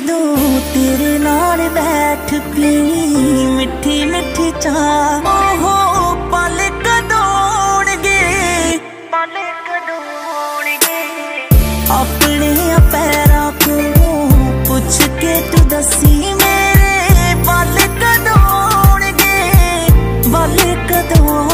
ਜਦੋਂ ਤੇਰੇ ਨਾਲ ਬੈਠ ਪੀਣੀ ਮਿੱਠੀ ਮਿੱਠੀ ਚਾਹ, ਉਹ ਪਲ ਕਦੋਣਗੇ ਪਲ ਕਦੋਣਗੇ ਆਪਣੇ ਪੈਰਾਂ ਤੋਂ ਪੁੱਛ ਕੇ ਤੂੰ ਦੱਸੀ ਮੇਰੇ ਪਲ ਕਦੋਣਗੇ ਪਲ ਕਦੋਂ